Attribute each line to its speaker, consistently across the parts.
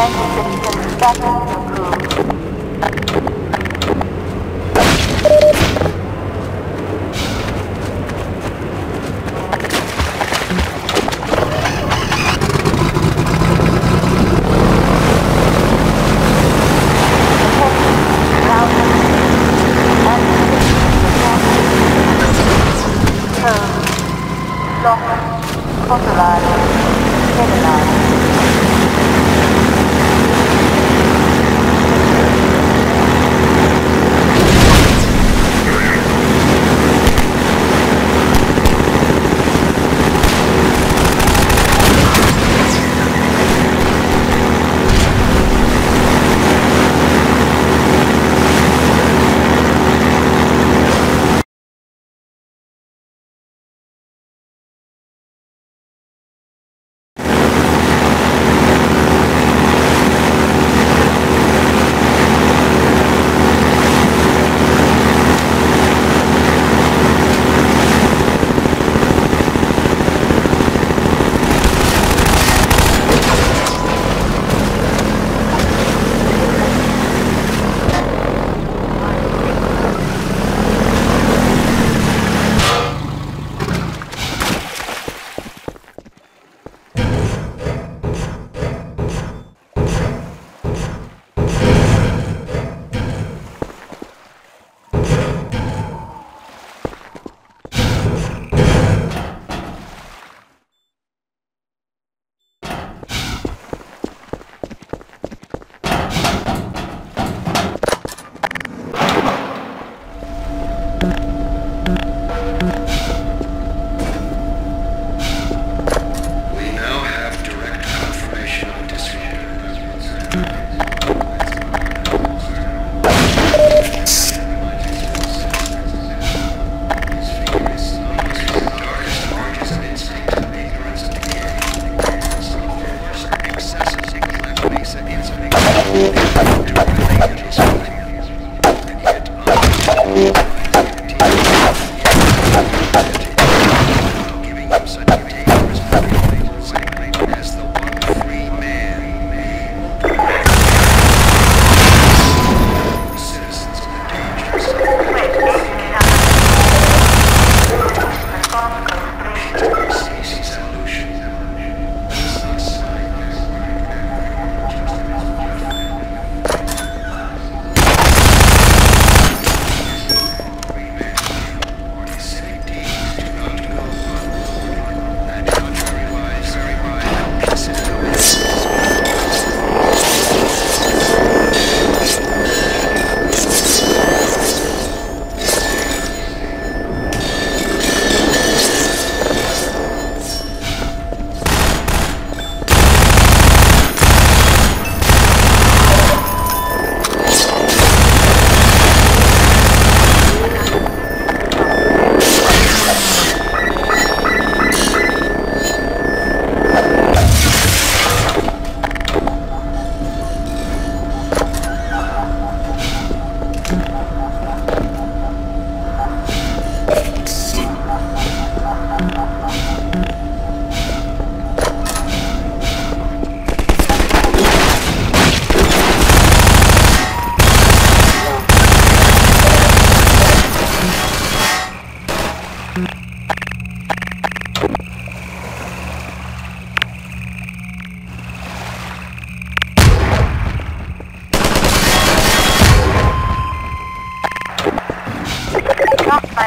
Speaker 1: đang dừng từ ra môn đường hưởng. Long, Fossilized, Canonized.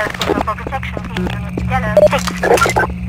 Speaker 1: Dello, for protection team unit 6.